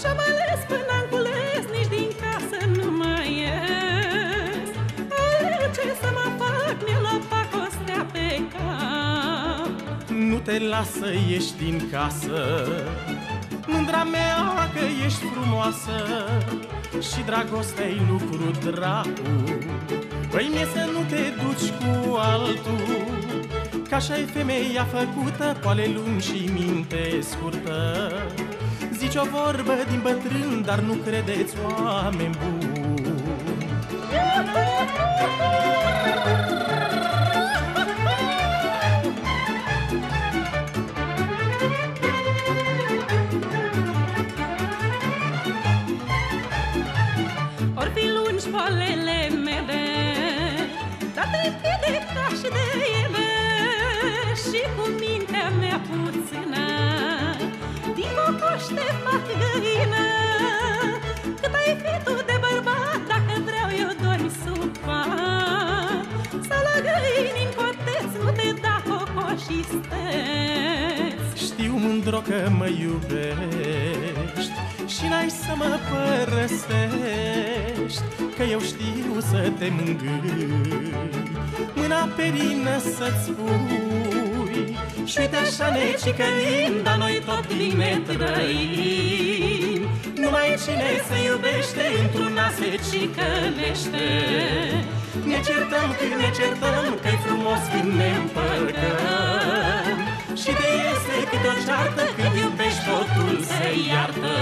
Și-am ales până am cules Nici din casă nu mai ies. Aleu ce să mă fac Mi-e luat pacostea pe cap. Nu te lasă ieși din casă. Mândra mea că ești frumoasă Și dragostea-i lucru dracu. Păi mie să nu te duci cu altul Că așa e femeia făcută Poale lungi și minte scurtă Zici o vorbă din bătrân Dar nu credeți oameni buni. Or fi lungi poalele mele Dar te de ca și de ele Și cu mintea mea puțină Cât ai fi tu de bărbat Dacă vreau eu dormi sub pat Să la găini în coteț Nu te da cocoșisteți Știu mândro că mă iubești Și n-ai să mă părăsești Că eu știu să te mângâi. Mâna pe rină să-ți pui Și uite așa ne cicălim Dar noi tot bine trăim. Numai cine se iubește Într-una se cicălește Ne certăm când ne certăm Că-i frumos când ne împărcăm Și de este câte o ceartă Când iubești totul se iartă